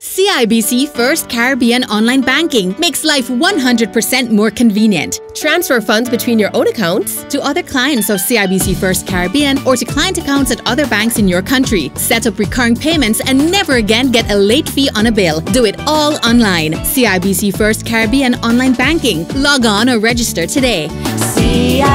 CIBC First Caribbean Online Banking makes life 100% more convenient. Transfer funds between your own accounts to other clients of CIBC First Caribbean or to client accounts at other banks in your country. Set up recurring payments and never again get a late fee on a bill. Do it all online. CIBC First Caribbean Online Banking. Log on or register today. CIBC